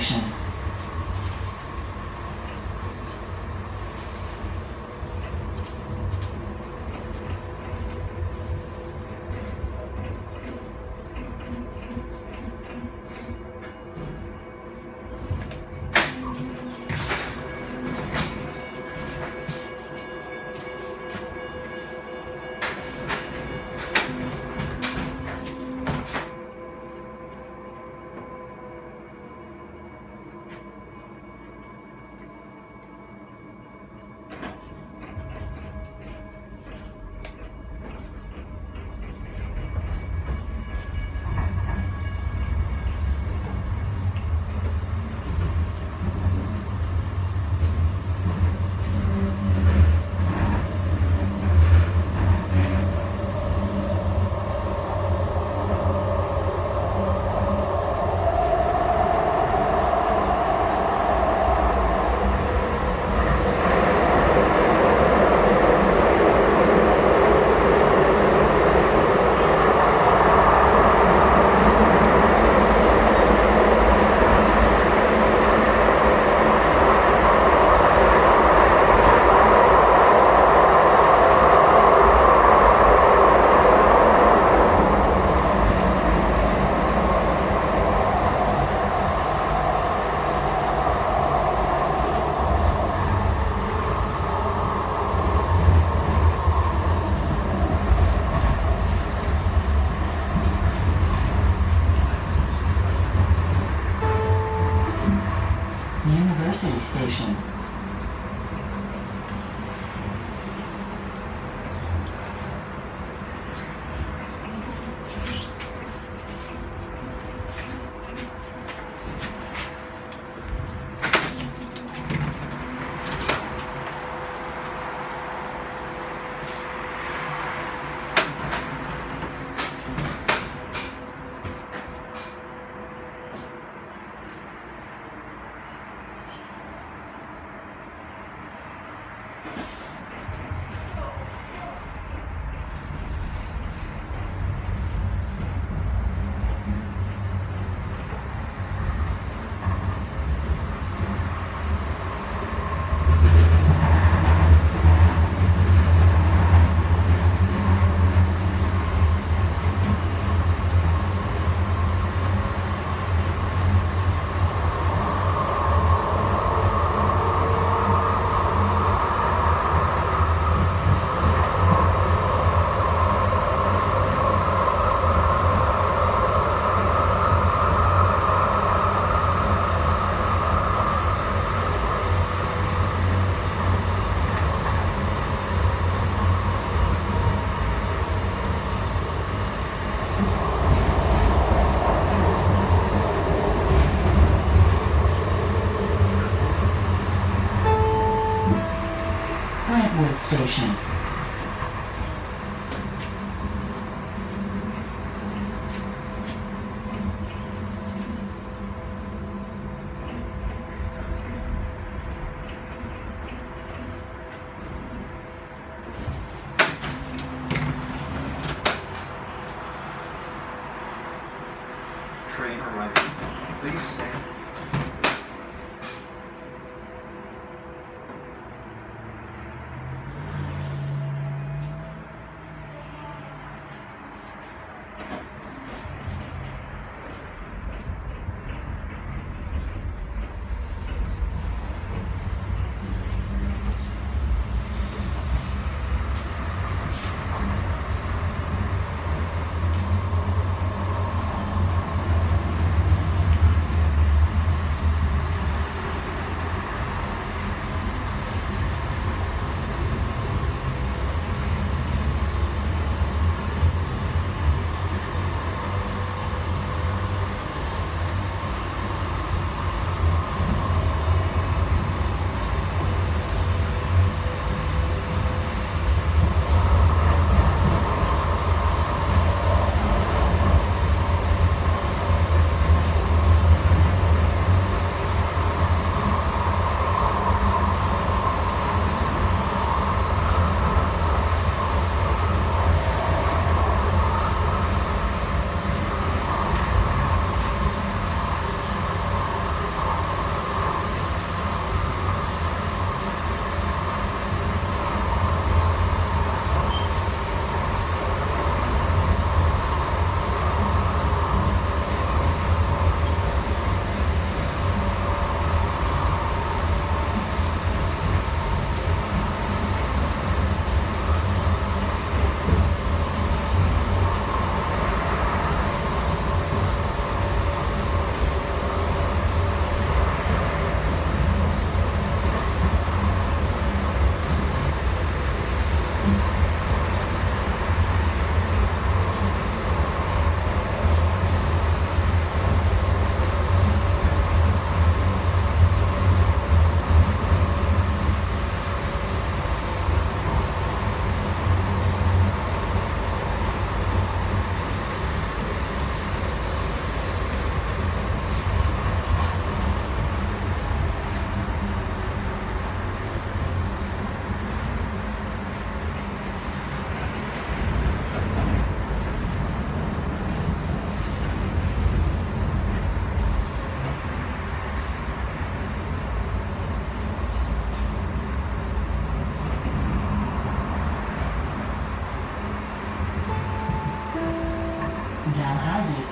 Station.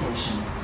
education.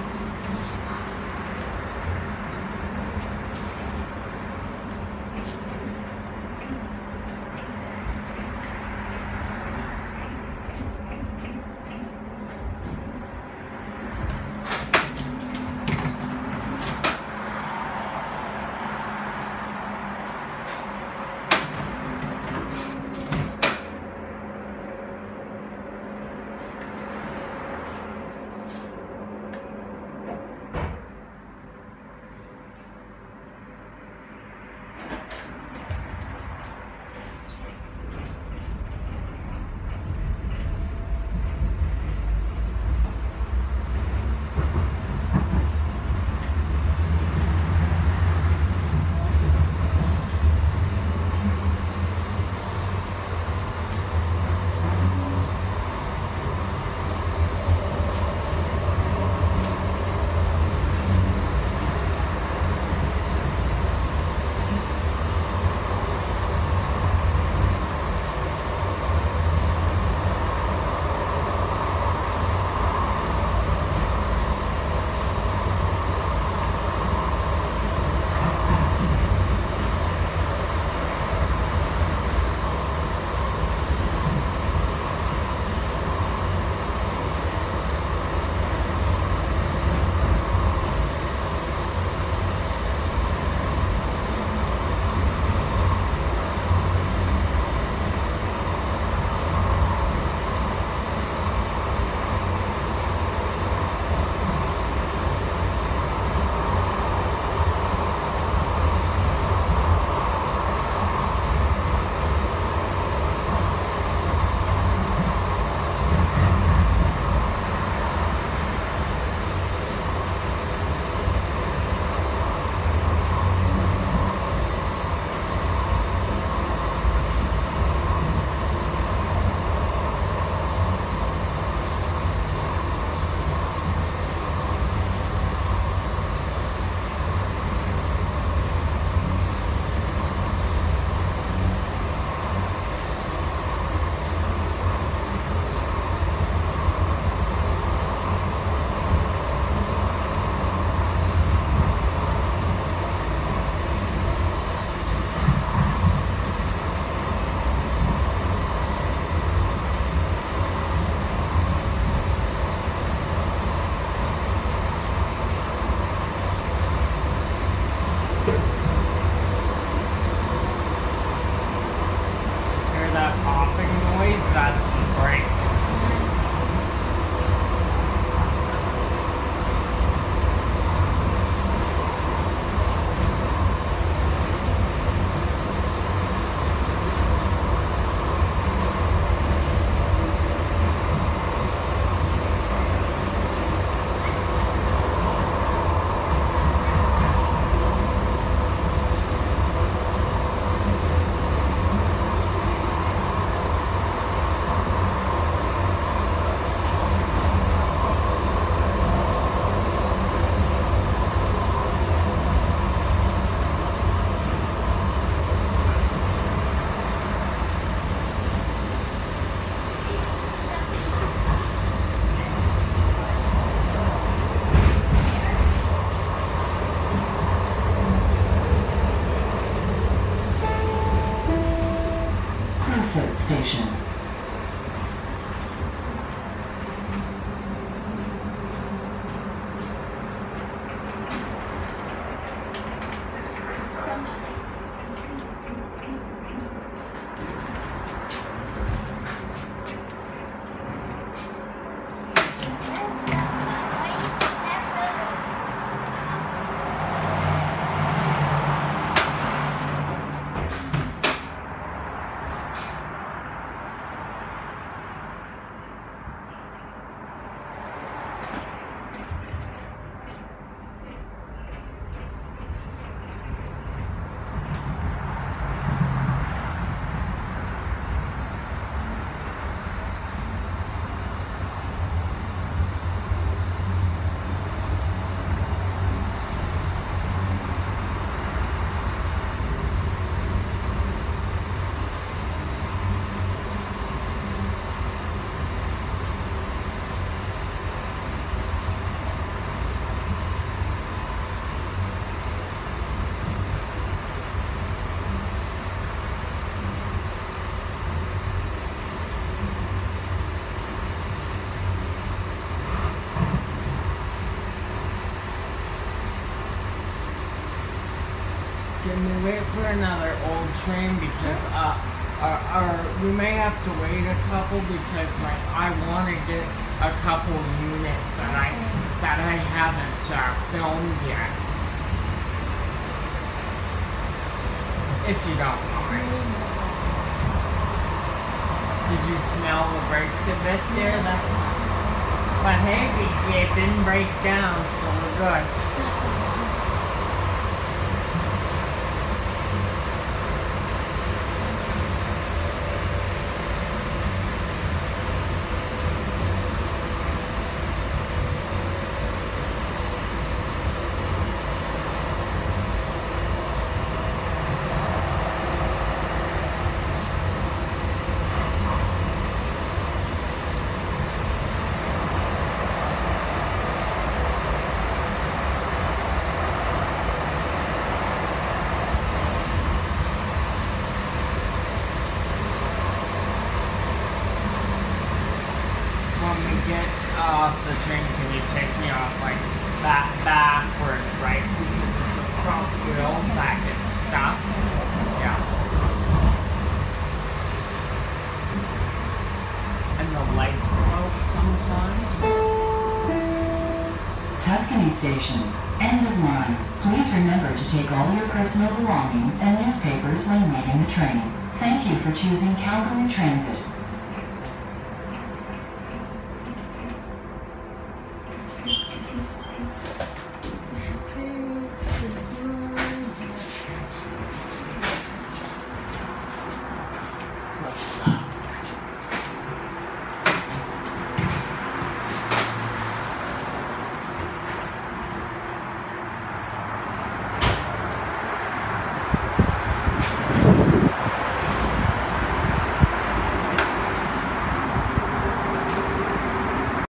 To move it for another old train because uh, or, we may have to wait a couple because like I want to get a couple units that I that I haven't uh, filmed yet. If you don't mind. Did you smell the brakes a bit there? That, but hey, it didn't break down, so we're good. when we get off the train, can you take me off like back backwards, right? Because it's the front wheels that get stuck. Yeah. And the lights go out sometimes. Tuscany Station. End of line. Please remember to take all your personal belongings and newspapers when leaving the train. Thank you for choosing Calgary Transit.